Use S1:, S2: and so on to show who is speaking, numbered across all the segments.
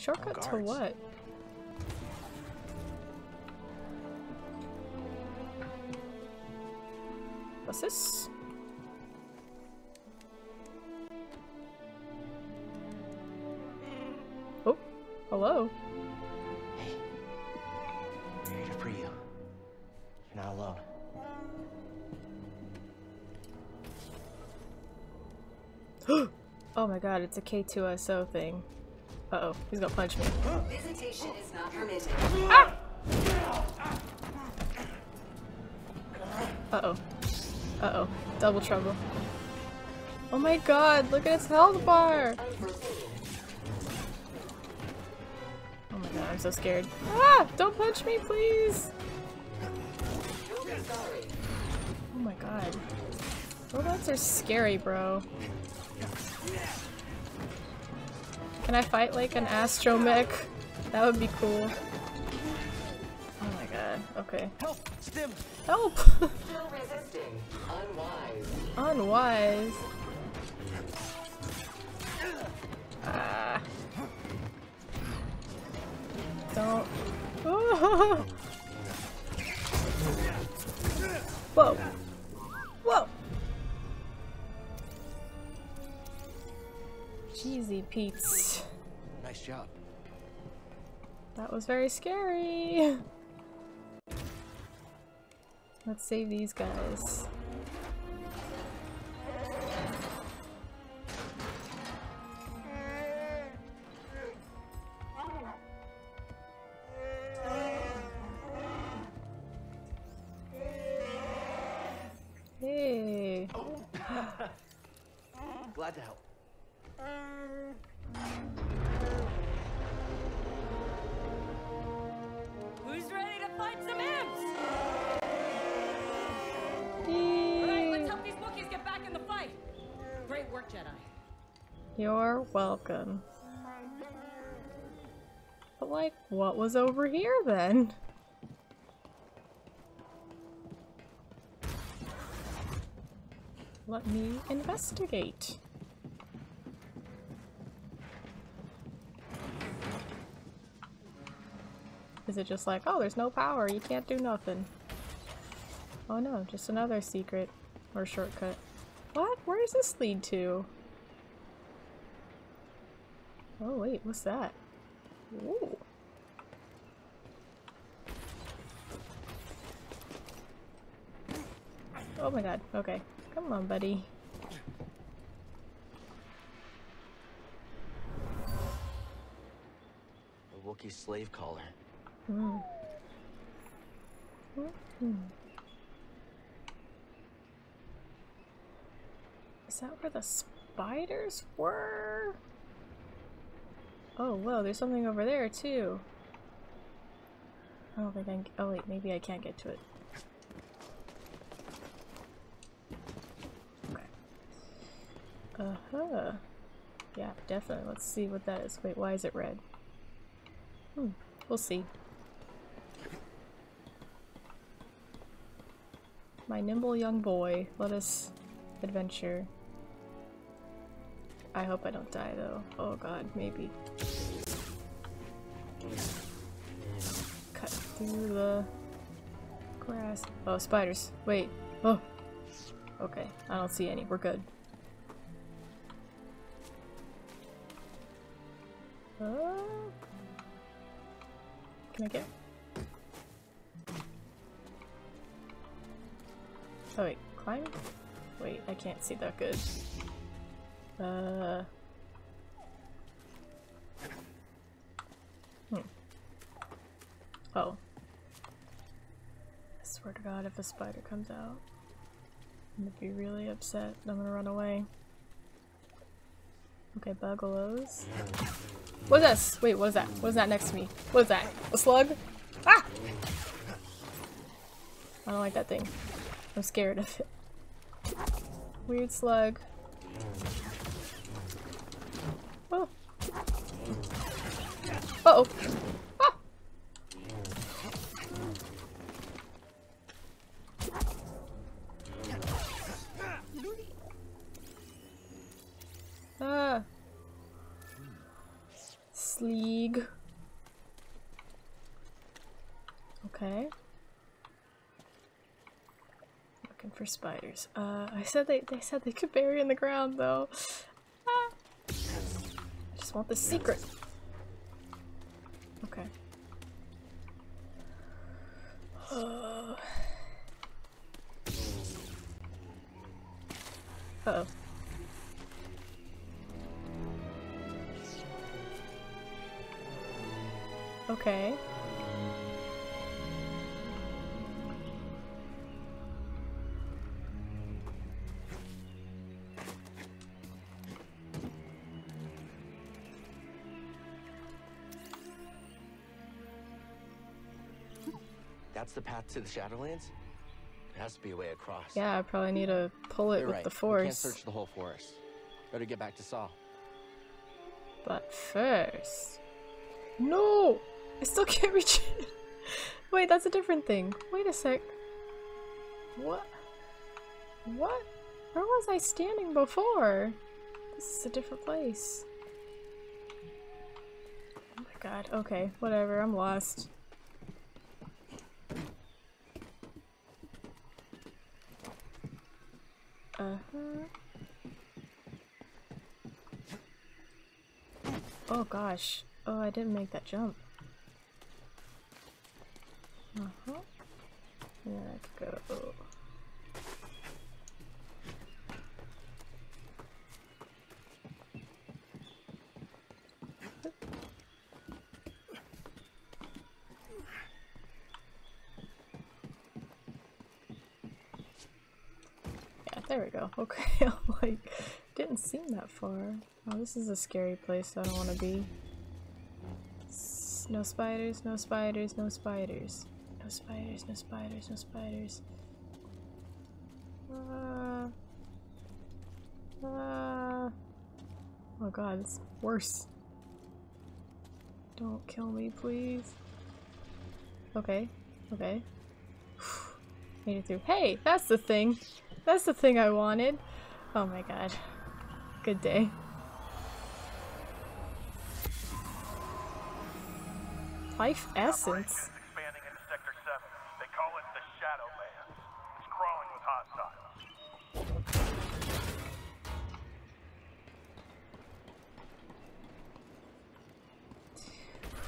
S1: Shortcut to what? What's this? Oh, hello.
S2: Hey, I'm here to free you. You're not alone.
S1: Oh my god, it's a K2SO thing. Uh oh, he's gonna punch me.
S3: Visitation is not permitted.
S1: Uh oh. Uh oh. Double trouble. Oh my god, look at his health bar! Oh my god, I'm so scared. Ah! Don't punch me, please! Oh my god. Robots are scary, bro. Can I fight like an astromech? That would be cool. Oh my god. Okay.
S2: Help! Stim!
S1: Help!
S3: Still resisting. Unwise.
S1: Unwise. Ah. Don't. Cheesy Pete's.
S2: Nice job.
S1: That was very scary. Let's save these guys. What was over here then? Let me investigate. Is it just like, oh, there's no power, you can't do nothing? Oh no, just another secret. Or shortcut. What? Where does this lead to? Oh wait, what's that? Ooh. Oh my god, okay. Come on, buddy.
S2: A Wookiee slave caller.
S1: Hmm. Hmm. Is that where the spiders were? Oh, whoa, there's something over there too. I don't think I can- oh wait, maybe I can't get to it. Uh-huh. Yeah, definitely. Let's see what that is. Wait, why is it red? Hmm, we'll see. My nimble young boy, let us adventure. I hope I don't die though. Oh god, maybe. Cut through the grass. Oh, spiders. Wait. Oh. Okay, I don't see any. We're good. Can I get? Oh wait, climb? Wait, I can't see that good. Uh. Hmm. Oh. I swear to god if a spider comes out, I'm gonna be really upset. I'm gonna run away. Okay, bugalows. What's this? Wait, what is that? What is that next to me? What is that? A slug? Ah! I don't like that thing. I'm scared of it. Weird slug. Oh. Uh oh. Ah! Sleeg. Okay. Looking for spiders. Uh, I said they they said they could bury in the ground though. Ah. I just want the secret.
S2: That's the path to the Shadowlands? There has to be a way across.
S1: Yeah, I probably need to pull it
S2: You're
S1: with
S2: right.
S1: the
S2: We can't
S1: force.
S2: search the whole forest. Better get back to Saw.
S1: But first. No! I still can't reach it. Wait, that's a different thing. Wait a sec. What? What? Where was I standing before? This is a different place. Oh my god. Okay, whatever. I'm lost. Uh-huh. Oh gosh. Oh, I didn't make that jump. Uh-huh. Let's go. Yeah, there we go. Okay, I'm like, didn't seem that far. Oh, this is a scary place I don't want to be. S- No spiders, no spiders, no spiders. No spiders, no spiders, no spiders. Uh, uh, oh god, it's worse. Don't kill me, please. Okay, okay. Made it through. Hey, that's the thing. That's the thing I wanted. Oh my god. Good day. Life essence.
S4: Expanding into Sector 7. They call it the Shadowlands. It's crawling with hostiles.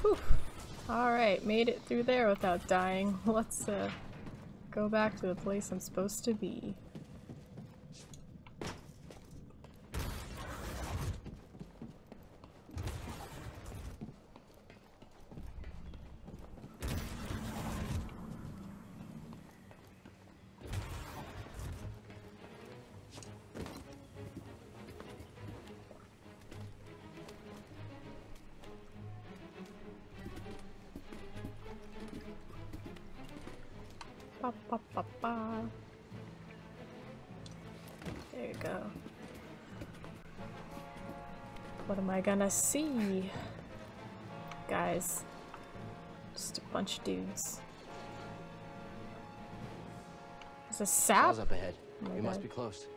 S1: Whew. Alright, made it through there without dying. Let's uh, go back to the place I'm supposed to be. Gonna see? Guys. Just a bunch of dudes. There's a sap?
S2: Up ahead.
S1: Oh
S2: we must be close.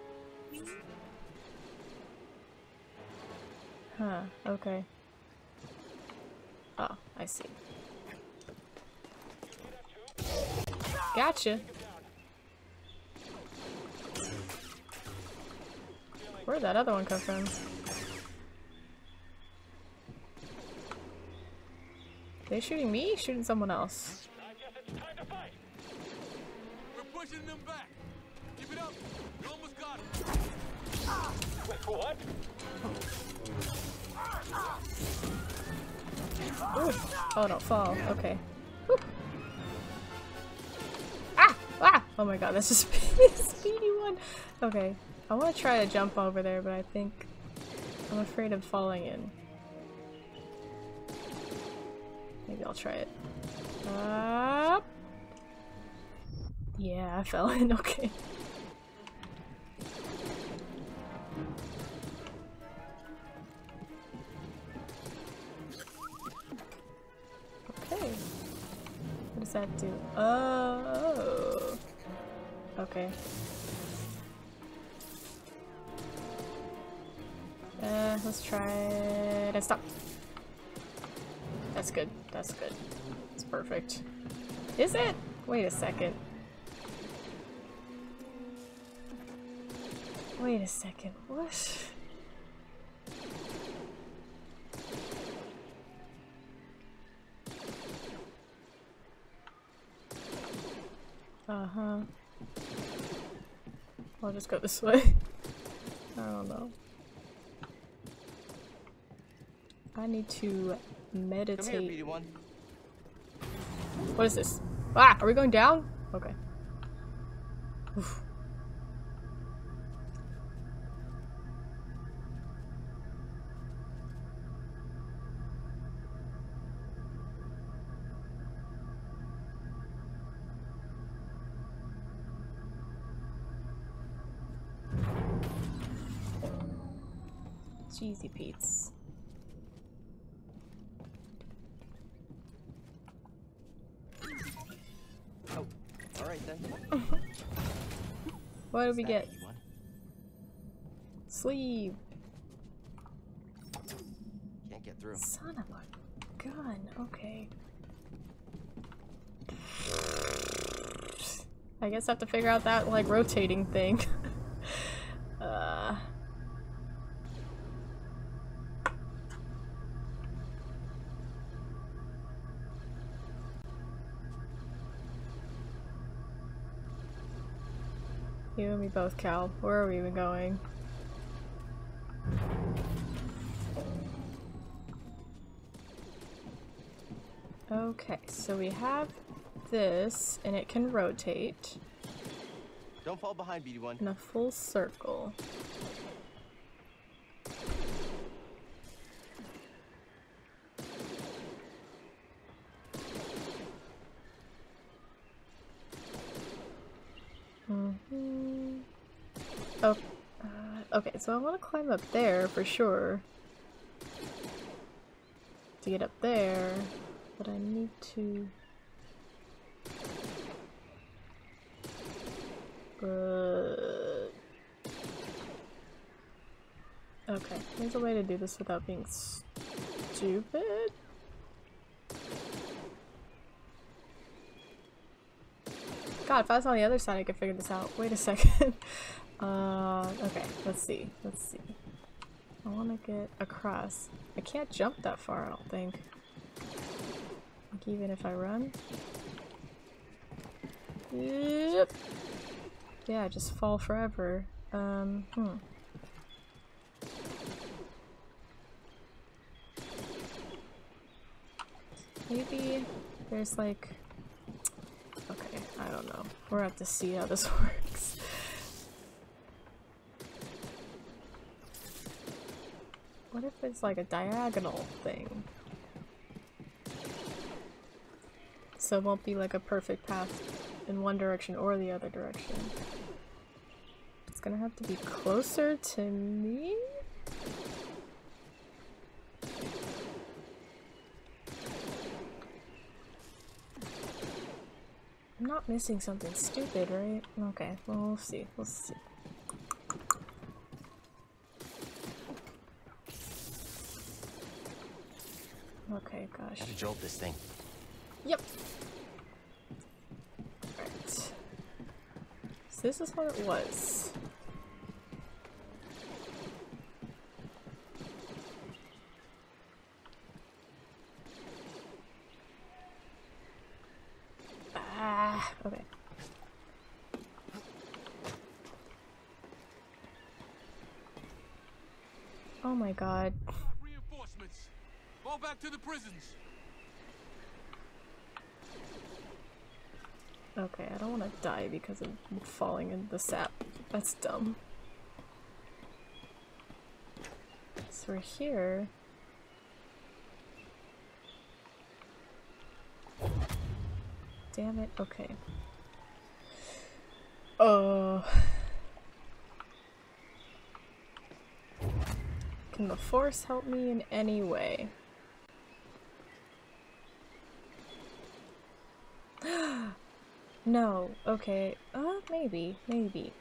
S1: Huh, okay. Oh, I see. Gotcha. Where'd that other one come from? They shooting me? Shooting someone else?
S4: I guess it's time to fight.
S5: We're pushing them back. Keep it up. You almost got him.
S4: Wait, what?
S1: Ooh. Oh, don't fall. Okay. Whew. Ah! Ah! Oh my god, that's a speedy, speedy one. Okay. I want to try to jump over there, but I think I'm afraid of falling in. Maybe I'll try it. Up. Yeah, I fell in. Okay. Okay. What does that do? Oh. Okay. Uh, let's try it. Stop. That's good. That's good. It's perfect. Is it? Wait a second. Wait a second. What? Uh-huh. I'll just go this way. I don't know. I need to
S2: Come here,
S1: meditate.
S2: BD1.
S1: What is this? Ah, are we going down? Okay. Oof. Cheesy Pete's. What did we get?
S2: BD1.
S1: Sleeve.
S2: Can't get through.
S1: Son of a gun. Okay. I guess I have to figure out that like rotating thing. uh. You and me both, Cal. Where are we even going? Okay, so we have this, and it can rotate
S2: Don't fall behind, BD1.
S1: in a full circle. Mhm. Oh, uh, okay, so I want to climb up there for sure. To get up there, but I need to. Uh, okay, there's a way to do this without being stupid. God, if I was on the other side, I could figure this out. Wait a second. uh, okay, let's see. Let's see. I want to get across. I can't jump that far, I don't think. Like, even if I run. Yep. Yeah, I just fall forever. Um, hmm. Maybe there's like... Okay, I don't know. We're have to see how this works. What if it's like a diagonal thing? So it won't be like a perfect path in one direction or the other direction. It's gonna have to be closer to me? I'm not missing something stupid, right? Okay, well, we'll see. We'll see. Okay, gosh.
S2: Gotta jolt this thing.
S1: Yep. Right. So this is what it was. Ah, okay. Oh my god.
S5: Reinforcements. Fall prisons.
S1: Okay, I don't want to die because of falling in the sap. That's dumb. So we're here. Damn it, okay. Uh. Can the force help me in any way? No, okay. Uh, maybe, maybe.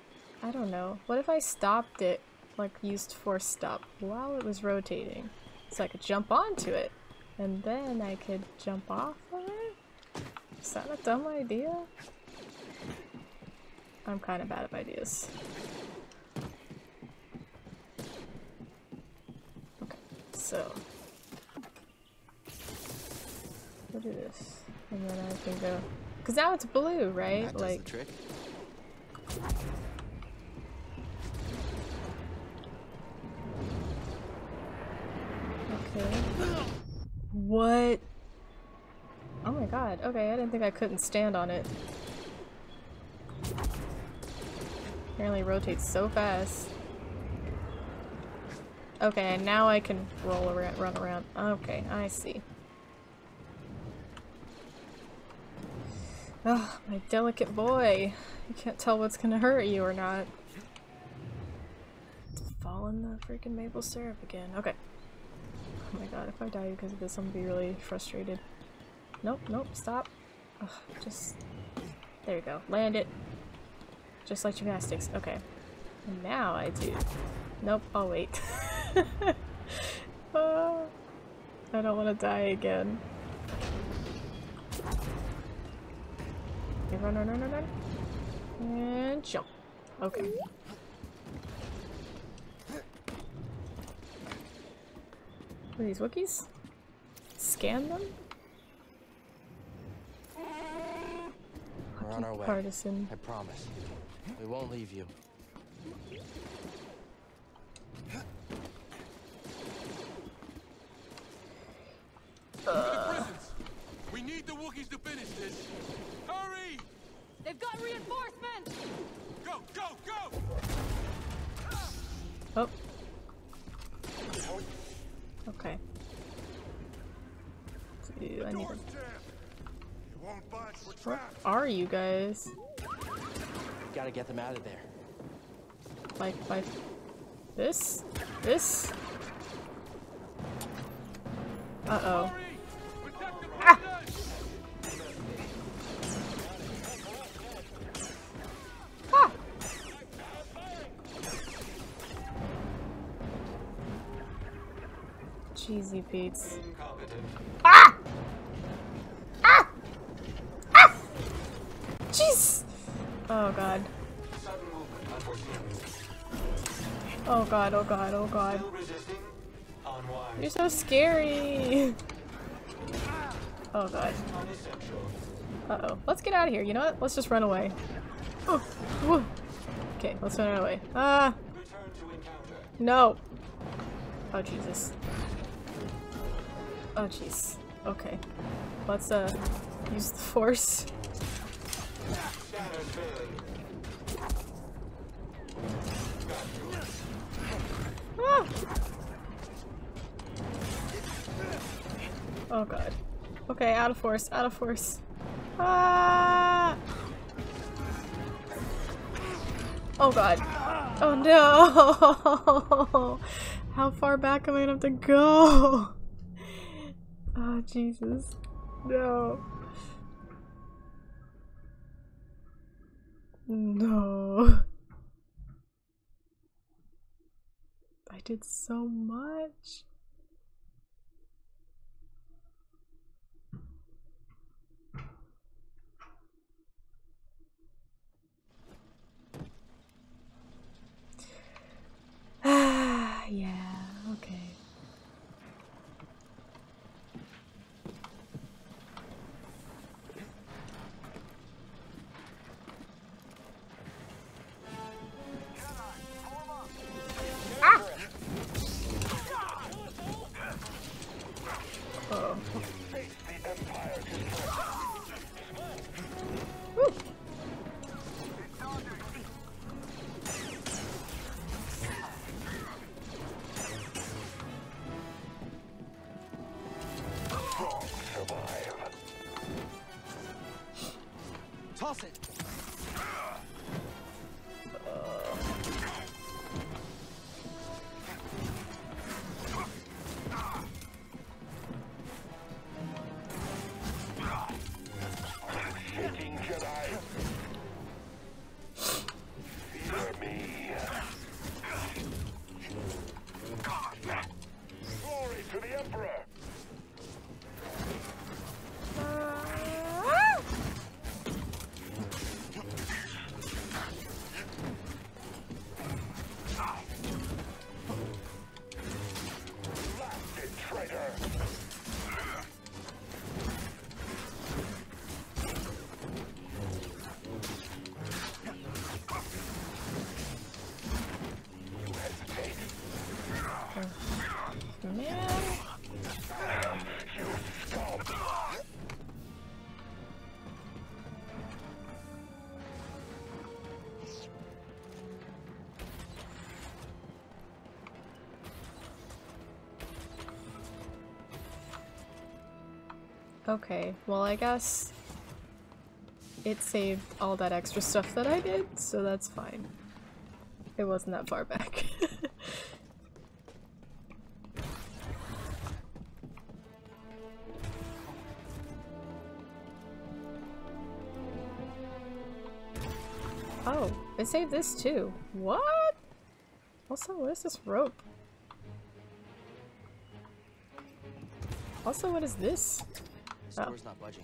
S1: I don't know. What if I stopped it, like used force stop, while it was rotating? So I could jump onto it. And then I could jump off of it? Is that a dumb idea? I'm kind of bad at ideas. Okay, so. We'll do this. And then I can go. Because now it's blue, right?
S2: That
S1: like.
S2: trick.
S1: Okay. What? Oh my god. Okay, I didn't think I couldn't stand on it. Apparently it rotates so fast. Okay, and now I can roll around, run around. Okay, I see. Oh, my delicate boy. You can't tell what's gonna hurt you or not. Fall in the freaking maple syrup again. Okay. Oh my god, if I die because of this, I'm gonna be really frustrated. Nope, nope, stop. Ugh, just... There you go. Land it. Just like gymnastics. Okay. And now I do. Nope, I'll wait. Ah, I don't want to die again. Okay, run, run, run, run, run. And jump. Okay. What are these Wookiees? Scan them?
S2: We're on our way.
S1: Partisan.
S2: I promise. We won't leave you.
S5: To the prisons. We need the Wookiees to finish this. Hurry!
S6: They've got reinforcements!
S5: Go, go, go!
S1: Oh. Okay. Dude, I need to...
S4: won't budge.
S1: Where are you guys?
S2: Gotta get them out of there.
S1: Like, like... This? This? Uh-oh. Cheesy Pete's. Ah! Ah! Ah! Jeez! Oh god. Oh god, oh god, oh god. You're so scary! Oh god. Uh-oh. Let's get out of here. You know what? Let's just run away. Oh, woo. Okay, let's run away. Ah! No! Oh, Jesus. Oh, jeez. Okay. Let's, uh, use the force. Ah! Oh god. Okay, out of force, out of force. Ah! Oh god. Oh no! How far back am I gonna have to go? Jesus. No. No. I did so much. Ah, yeah, Okay, well I guess it saved all that extra stuff that I did, so that's fine. It wasn't that far back. oh, it saved this too. What? Also, what is this rope? Also, what is this?
S2: This door's not budging.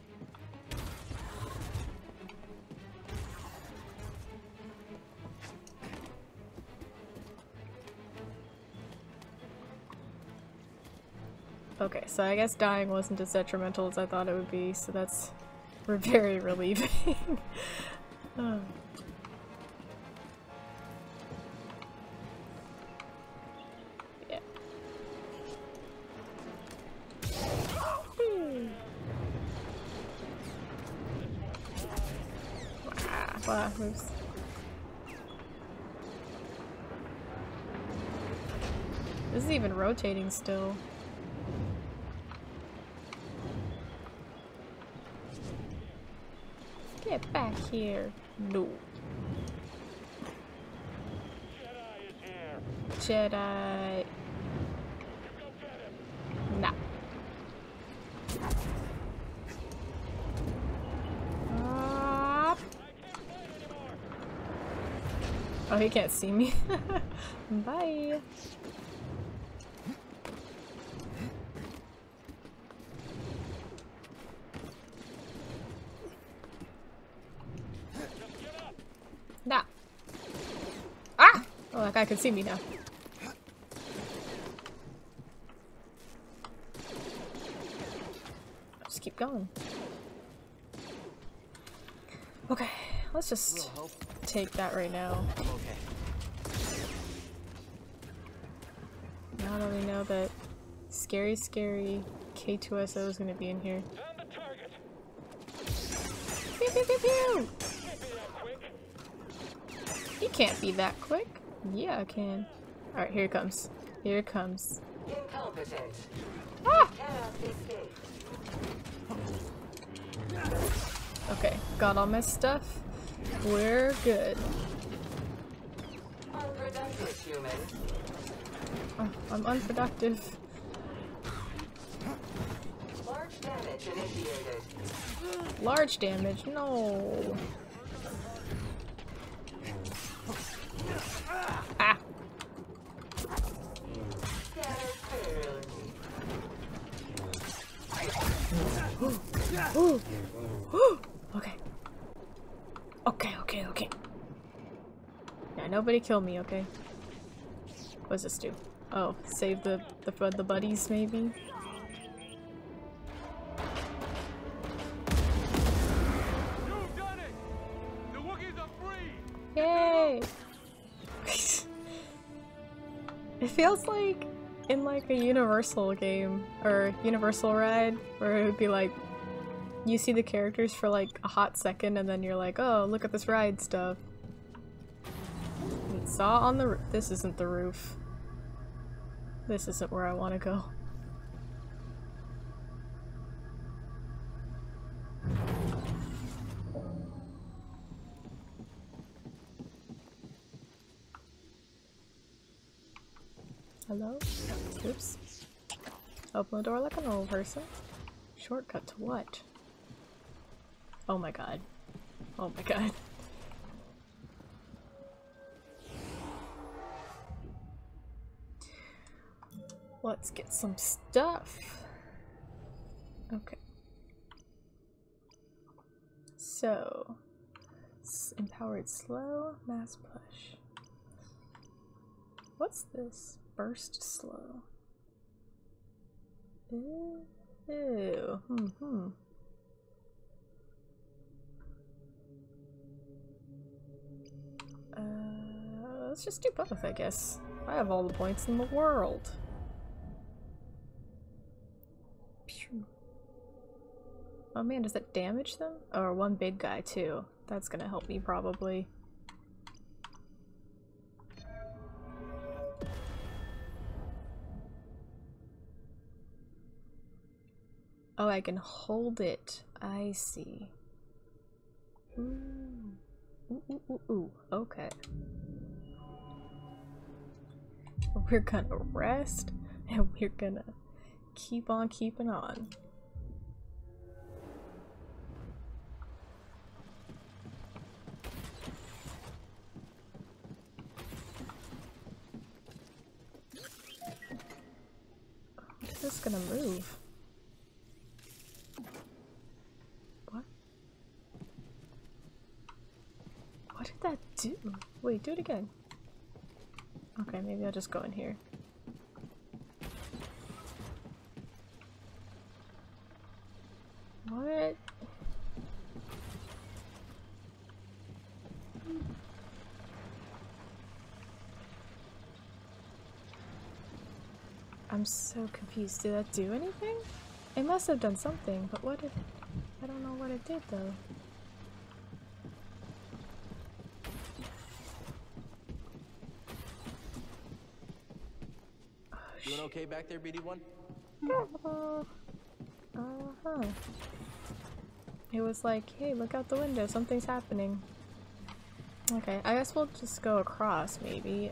S1: Okay, so I guess dying wasn't as detrimental as I thought it would be, so that's very relieving. Oh. rotating still. Get back here. No. Jedi. Nah. Ah. Oh, he can't see me. Bye. Nah. Ah! Oh, that guy can see me now. Just keep going. Okay, let's just take that right now.
S2: I'm okay.
S1: Now that we know that scary, scary K2SO is gonna be in here. Pew, pew, pew, pew! He can't be that quick. Yeah, I can. Alright, here it comes. Here it comes.
S3: Incompetent.
S1: Ah! Okay, got all my stuff. We're good. Oh, I'm unproductive.
S3: Large damage initiated.
S1: Large damage, no. okay. Okay, okay, okay. Yeah, nobody kill me, okay? What does this do? Oh, save the the the buddies, maybe. Yay! it feels like in like a Universal game or Universal ride where it would be like you see the characters for like a hot second and then you're like, oh, look at this ride stuff. We saw on the. This isn't the roof. This isn't where I want to go. Hello? Oops. Open the door like a normal person. Shortcut to what? Oh my god. Oh my god. Let's get some stuff. Okay. So, empowered slow, mass push. What's this? Burst slow. Ew. Ew. Hmm. hmm. Uh, let's just do both, I guess. I have all the points in the world. true. Oh man, does that damage them? Or one big guy too. That's gonna help me probably. Oh, I can hold it. I see. Ooh. Ooh, ooh, ooh. Okay. We're gonna rest and we're gonna keep on keeping on. It's just gonna move. What? What did that do? Wait, do it again. Okay, maybe I'll just go in here. What? I'm so confused. Did that do anything? It must have done something, but what did... I don't know what it did though.
S2: Doing okay back there, BD1?
S1: Uh, uh-huh. It was like, hey, look out the window, something's happening. Okay, I guess we'll just go across, maybe.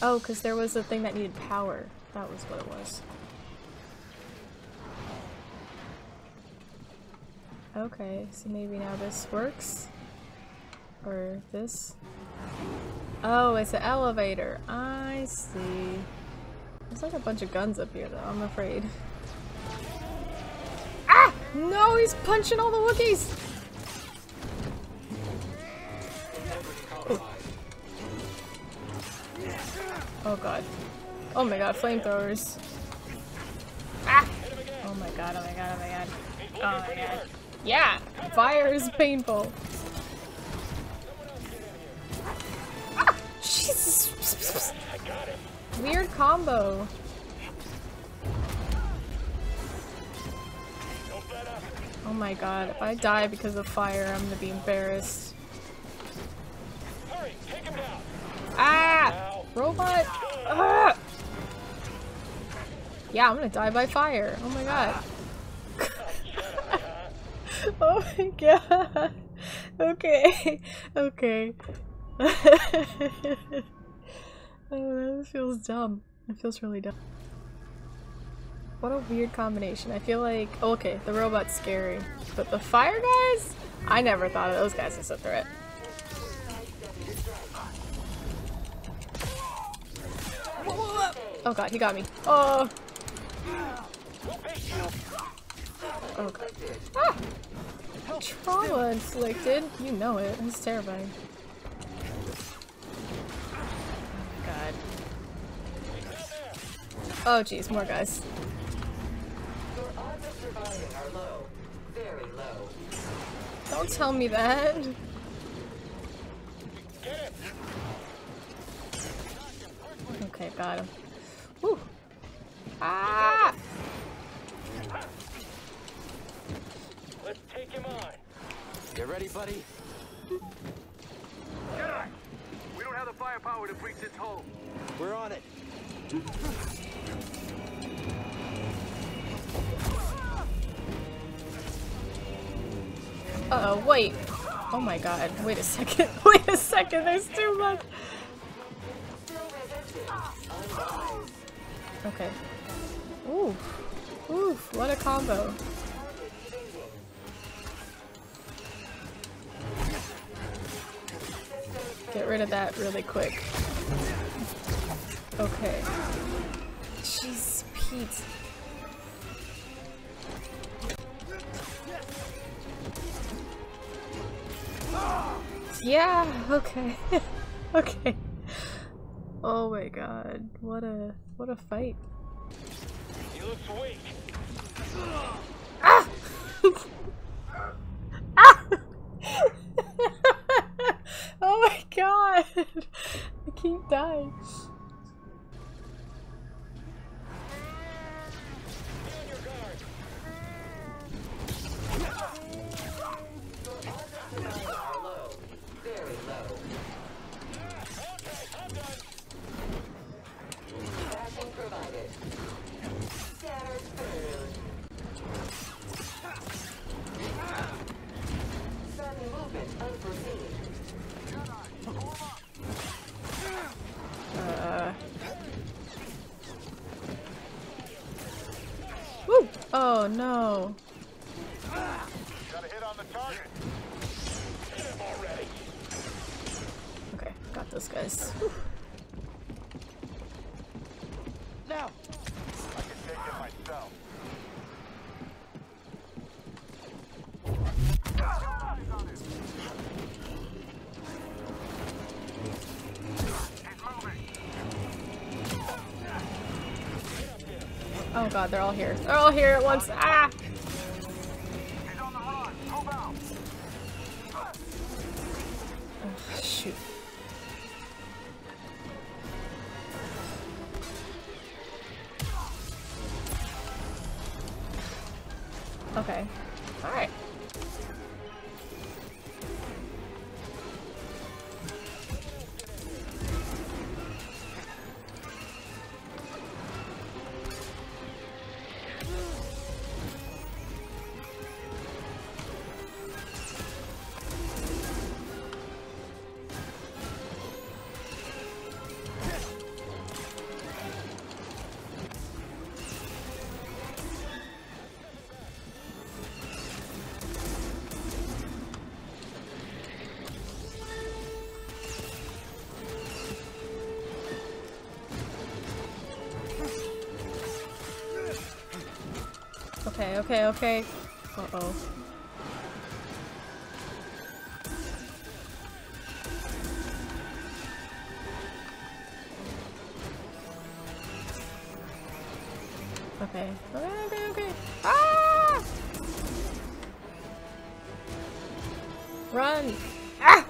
S1: Oh, because there was a thing that needed power. That was what it was. Okay, so maybe now this works? Or this? Oh, it's an elevator. I see. There's like a bunch of guns up here though, I'm afraid. Ah! No, he's punching all the Wookiees! Oh god. Oh my god, flamethrowers. Ah! Oh my god, oh my god, oh my god. Oh my god. Yeah! Fire is painful. Weird combo. Oh my god, if I die because of fire, I'm gonna be embarrassed. Ah! Robot! Ah! Yeah, I'm gonna die by fire. Oh my god. oh my god. Okay. Okay. Oh, that feels dumb. It feels really dumb. What a weird combination. I feel like- oh, okay, the robot's scary. But the fire guys? I never thought of those guys as a threat. Oh god, he got me. Oh! Oh god. Ah! Trauma inflicted. You know it. It's terrifying. Oh god. Oh jeez, more guys.
S3: Your odds of surviving are low. Very low.
S1: Don't tell me that. Okay, got him. Whew. Ah!
S4: Let's take him on.
S2: Get ready, buddy?
S4: Jedi! We don't have the firepower to breach this hole.
S2: We're on it.
S1: Uh oh, wait. Oh my god, wait a second. Wait a second, there's too much. Okay. Ooh. Oof, what a combo. Get rid of that really quick. Okay. Jeez, Pete. Yeah, okay. okay. Oh my god. What a what a fight.
S4: He looks weak.
S1: Ah! ah! oh my god! I keep dying. Oh no.
S4: Got a hit on the target.
S1: Okay, got this, guys.
S2: Now!
S1: Oh god, they're all here. They're all here at once. Ah! Okay, okay. Uh-oh. Okay. Okay, okay, okay. Ah! Run! Ah!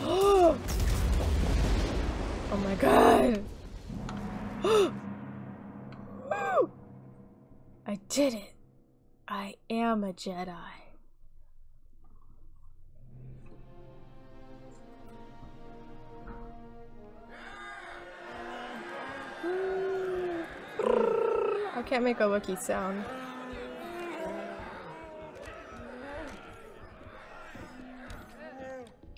S1: oh my god! Woo! I did it! I am a Jedi. I can't make a Wookiee sound.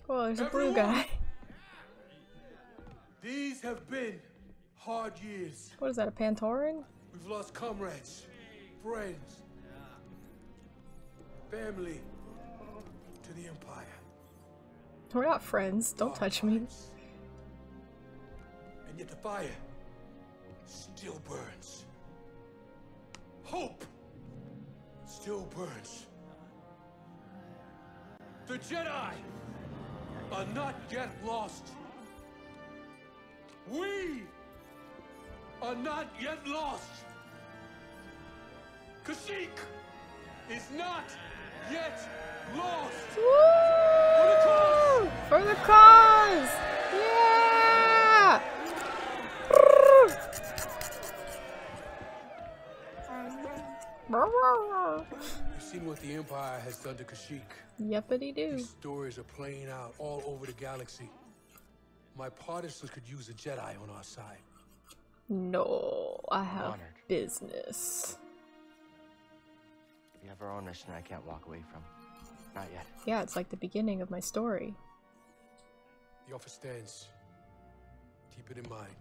S1: Oh, there's a blue guy.
S5: These have been hard years.
S1: What is that, a Pantoran?
S5: We've lost comrades, friends, family to the Empire.
S1: We're not friends. Don't touch me.
S5: And yet the fire still burns. Hope still burns. The Jedi are not yet lost. We are not yet lost. Kashyyyk is not yet lost.
S1: Woo! For the cause! Yeah!
S5: You've seen what the Empire has done to Kashyyyk.
S1: Yuppity doo.
S5: These stories are playing out all over the galaxy. My partisans could use a Jedi on our side.
S1: No, I have
S2: Honored.
S1: business.
S2: We have our own mission I can't walk away from. Not yet.
S1: Yeah, it's like the beginning of my story.
S5: The offer stands. Keep it in mind.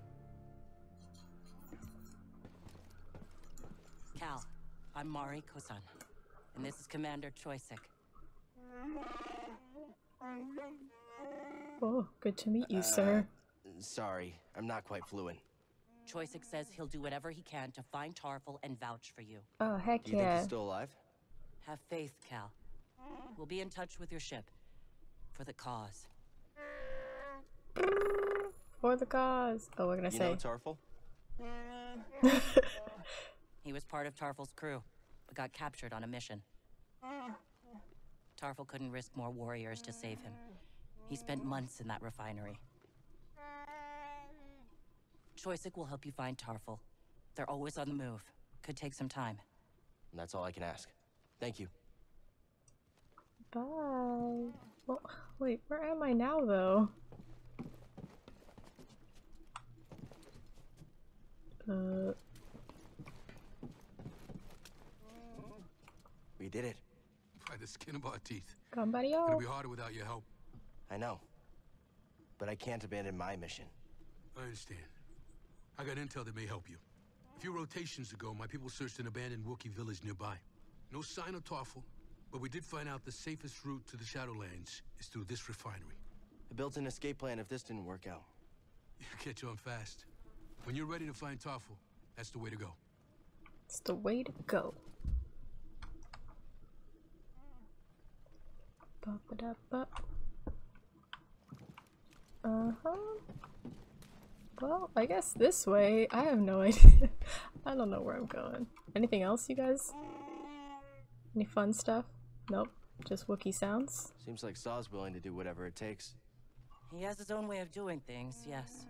S6: Cal, I'm Mari Kosan, and this is Commander Choyssyk.
S1: Oh, good to meet you, uh, sir.
S2: Sorry, I'm not quite fluent.
S6: Choyssyk says he'll do whatever he can to find Tarfful and vouch for you.
S1: Oh, heck
S2: Do you think
S1: yeah.
S2: he's still alive?
S6: Have faith, Cal. We'll be in touch with your ship. For the cause.
S1: For the cause. Oh, we're gonna
S2: You
S1: say.
S2: know Tarfful?
S6: He was part of Tarfful's crew, but got captured on a mission. Tarfful couldn't risk more warriors to save him. He spent months in that refinery. Choyssyk will help you find Tarfful. They're always on the move. Could take some time.
S2: And that's all I can ask. Thank you.
S1: Bye. Well, wait, where am I now, though? Uh,
S2: We did it.
S5: By the skin of our teeth.
S1: Come, Gambario.
S5: It'll be harder without your help.
S2: I know. But I can't abandon my mission.
S5: I understand. I got intel that may help you. A few rotations ago, my people searched an abandoned Wookiee village nearby. No sign of Tarfful, but we did find out the safest route to the Shadowlands is through this refinery.
S2: I built an escape plan if this didn't work out.
S5: You catch on fast. When you're ready to find Tarfful, that's the way to go.
S1: It's the way to go. Ba-ba-da-ba. Uh-huh. Well, I guess this way. I have no idea. I don't know where I'm going. Anything else, you guys? Any fun stuff? Nope. Just Wookiee sounds.
S2: Seems like Saw's willing to do whatever it takes.
S6: He has his own way of doing things, yes.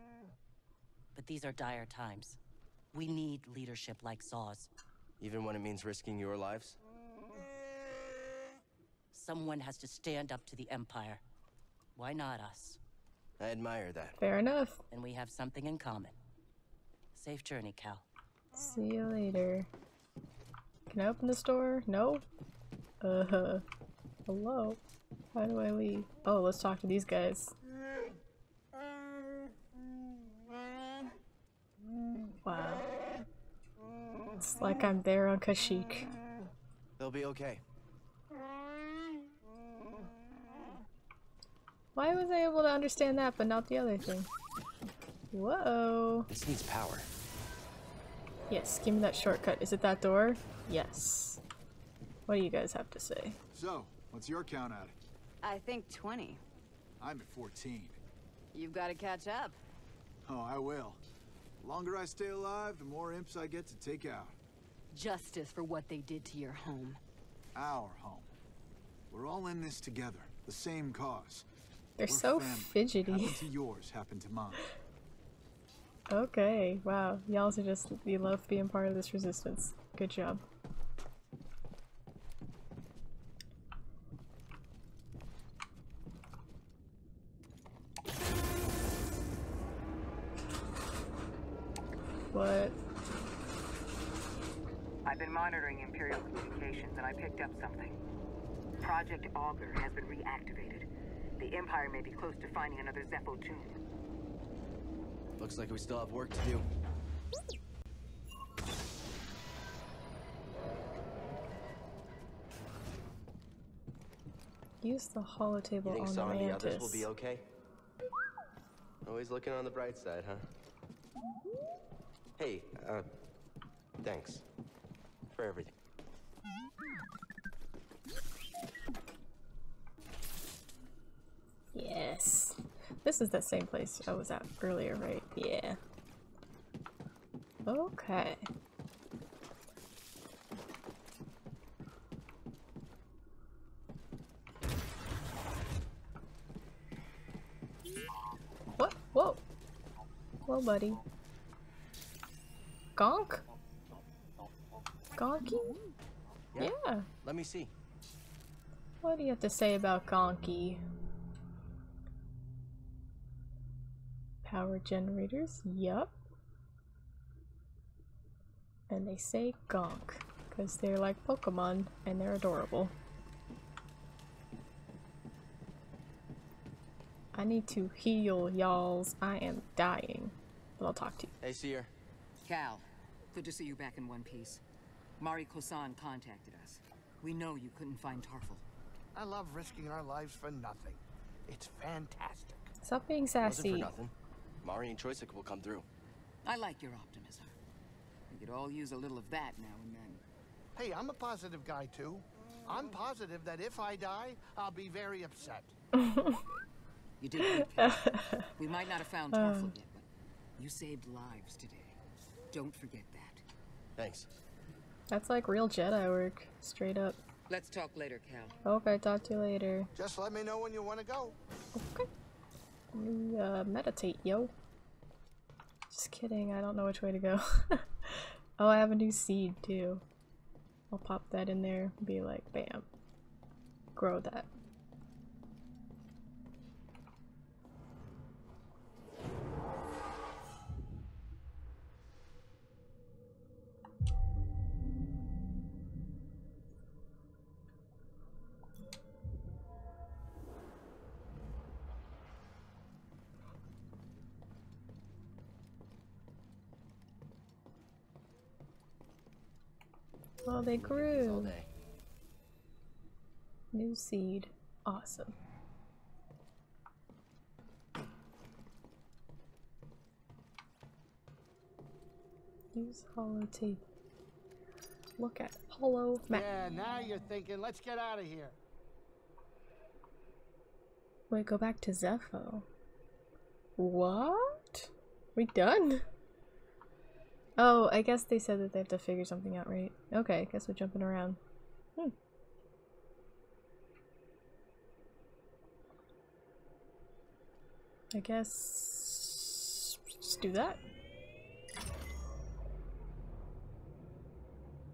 S6: But these are dire times. We need leadership like Saw's.
S2: Even when it means risking your lives?
S6: Someone has to stand up to the Empire. Why not us?
S2: I admire that.
S1: Fair enough.
S6: And we have something in common. Safe journey, Cal.
S1: See you later. Can I open this door? No? Uh huh. Hello? How do I leave? Oh, let's talk to these guys. Wow. It's like I'm there on Kashyyyk.
S2: They'll be okay.
S1: Why was I able to understand that but not the other thing? Whoa.
S2: This needs power.
S1: Yes, give me that shortcut. Is it that door? Yes. What do you guys have to say?
S7: So, what's your count at?
S8: I think 20.
S7: I'm at 14.
S8: You've got to catch up.
S7: Oh, I will. The longer I stay alive, the more imps I get to take out.
S8: Justice for what they did to your home.
S7: Our home. We're all in this together. The same cause.
S1: They're
S7: We're
S1: so
S7: family.
S1: fidgety.
S7: Happened to yours, happened to mine.
S1: Okay, wow. Y'all are just, you love being part of this resistance. Good job. What?
S3: I've been monitoring Imperial communications and I picked up something. Project Augur has been reactivated. The Empire may be close to finding another Zeffo tomb.
S2: Looks like we still have work to do.
S1: Use the holotable
S2: You think
S1: on
S2: Saw
S1: the
S2: and The others will be okay? Always looking on the bright side, huh? Hey, uh, thanks. For everything.
S1: Yes. This is the same place I was at earlier, right? Yeah. Okay. What? Whoa. Whoa, buddy. Gonk? Gonky?
S2: Yeah.
S1: Yeah.
S2: Let me see.
S1: What do you have to say about Gonky? Power generators? Yup. And they say Gonk, because they're like Pokemon and they're adorable. I need to heal, y'alls. I am dying. But I'll talk to you.
S2: Hey, Cere.
S3: Cal, good to see you back in one piece. Mari Kosan contacted us. We know you couldn't find Tarfful.
S9: I love risking our lives for nothing. It's fantastic.
S1: Stop being
S2: Wasn't
S1: sassy.
S2: for nothing. Mari and Choyssyk will come through.
S3: I like your optimism. We could all use a little of that now and then.
S9: Hey, I'm a positive guy too. I'm positive that if I die, I'll be very upset.
S3: You did good, We might not have found um. Tarfful yet, but you saved lives today. Don't forget that.
S2: Thanks.
S1: That's like real Jedi work. Straight up.
S3: Let's talk later, Cal.
S1: Okay, talk to you later.
S9: Just let me know when you want to go.
S1: Okay. Me, uh, meditate, yo. Just kidding, I don't know which way to go. oh, I have a new seed, too. I'll pop that in there be like, bam. Grow that. Oh, they
S2: All
S1: grew.
S2: day.
S1: New seed. Awesome. Use hollow tape. Look at hollow map.
S9: Yeah, now you're thinking, let's get out of here.
S1: Wait, go back to Zeffo. What? We done? Oh, I guess they said that they have to figure something out, right? Okay, I guess we're jumping around. Hmm. I guess... Just do that.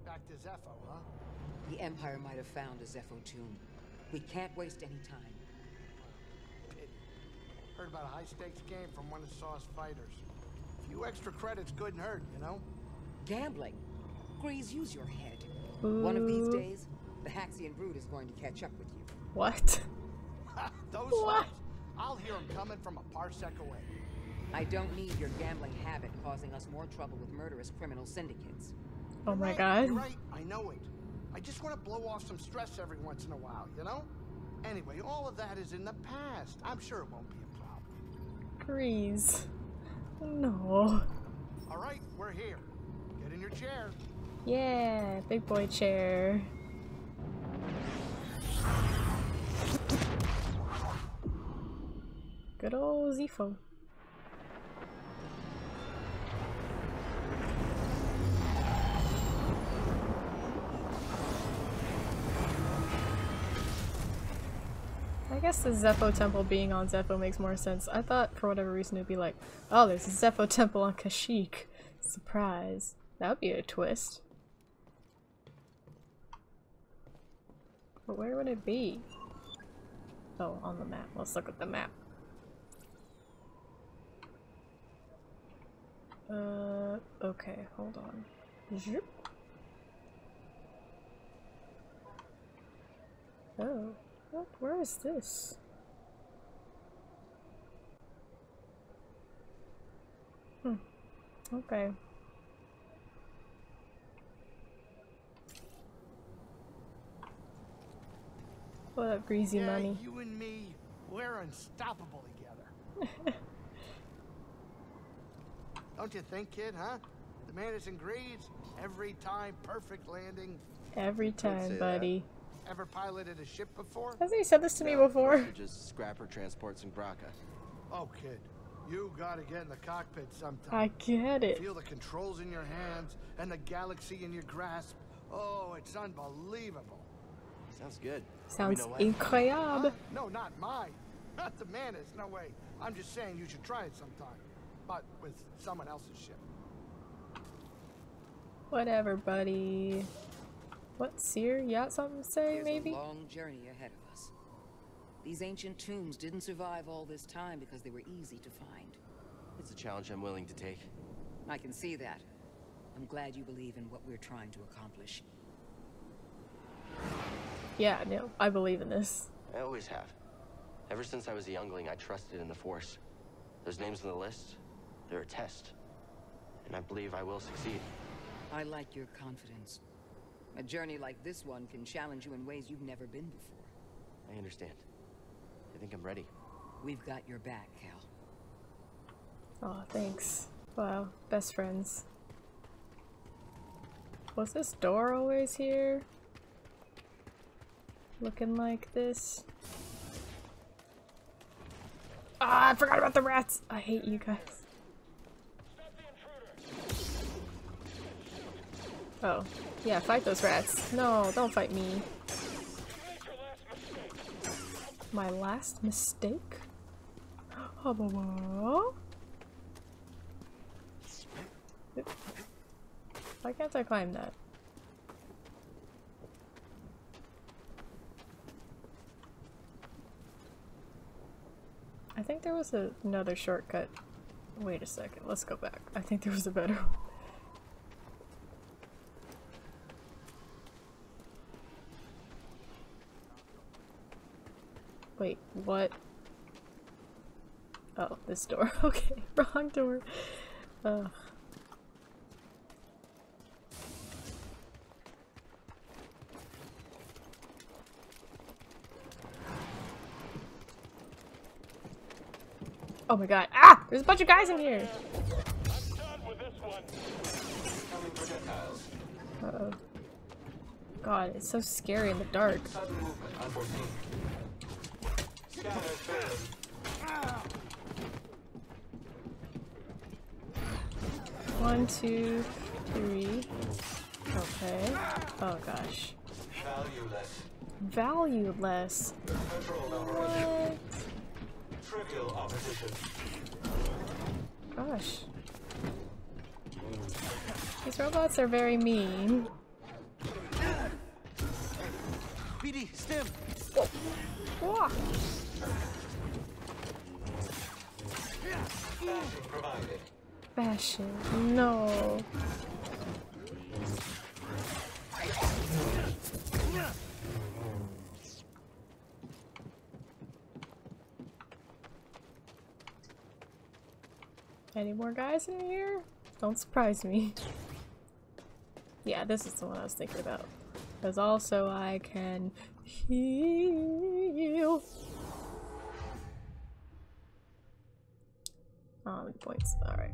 S9: Back to Zeffo, huh?
S3: The Empire might have found a Zeffo tomb. We can't waste any time.
S9: Pity. Heard about a high-stakes game from one of Saw's fighters. A few extra credits couldn't hurt, you know?
S3: Gambling. Greez, use your head. One of these days, the Haxian brood is going to catch up with you.
S1: What?
S9: Those
S1: What?
S9: slugs, I'll hear them coming from a parsec away.
S3: I don't need your gambling habit causing us more trouble with murderous criminal syndicates.
S1: Oh
S9: You're
S1: my
S9: right,
S1: god.
S9: You're right, I know it. I just want to blow off some stress every once in a while, you know? Anyway, all of that is in the past. I'm sure it won't be a problem.
S1: Greez. No.
S9: All right, we're here. Get in your chair.
S1: Yeah, big boy chair. Good old Zeffo. Guess the Zeffo temple being on Zeffo makes more sense. I thought for whatever reason it'd be like, oh, there's a Zeffo temple on Kashyyyk. Surprise. That would be a twist. But where would it be? Oh, on the map. Let's look at the map. Uh, okay, hold on. Zoop. Oh, what? Where is this? Hmm. Okay. What up, greasy
S9: yeah,
S1: money?
S9: you and me, we're unstoppable together. Don't you think, kid, huh? The man is in greaves. Every time, perfect landing.
S1: Every
S2: say
S1: time,
S2: that.
S1: Buddy.
S9: Ever piloted a ship before?
S1: Hasn't he said this to me before?
S2: just scrapper transports in Bracca.
S9: Oh, kid, you gotta get in the cockpit sometime.
S1: I get it.
S9: Feel the controls in your hands and the galaxy in your grasp. Oh, it's unbelievable.
S2: Sounds good.
S1: Sounds
S2: Let me know when.
S1: incroyable.
S9: Huh? No, not mine. Not the Mantis. No way. I'm just saying you should try it sometime, but with someone else's ship.
S1: Whatever, buddy. What, Cere? You got something to say,
S3: There's
S1: maybe?
S3: a long journey ahead of us. These ancient tombs didn't survive all this time because they were easy to find.
S2: It's a challenge I'm willing to take.
S3: I can see that. I'm glad you believe in what we're trying to accomplish.
S1: Yeah, no, I believe in this.
S2: I always have. Ever since I was a youngling, I trusted in the Force. Those names on the list, they're a test. And I believe I will succeed.
S3: I like your confidence. A journey like this one can challenge you in ways you've never been before.
S2: I understand. I think I'm ready.
S3: We've got your back, Cal.
S1: Oh, thanks. Wow, best friends. Was this door always here? Looking like this? Ah, I forgot about the rats! I hate you guys. Oh, yeah, fight those rats. No, don't fight me. My last mistake? Why can't I climb that? I think there was a, another shortcut. Wait a second, let's go back. I think there was a better one. Wait, what? Oh, this door. Okay, wrong door. Ugh. Oh my god. Ah! There's a bunch of guys in here! Uh oh God, it's so scary in the dark. One, two, three. Okay. Oh gosh.
S10: Valueless.
S1: Valueless. What?
S10: Trivial opposition.
S1: Gosh. These robots are very mean.
S2: BD, stim.
S1: Whoa.
S10: Bashing
S1: Fashion. No. Any more guys in here? Don't surprise me. Yeah, this is the one I was thinking about. Because also I can heal. Oh, points? Alright.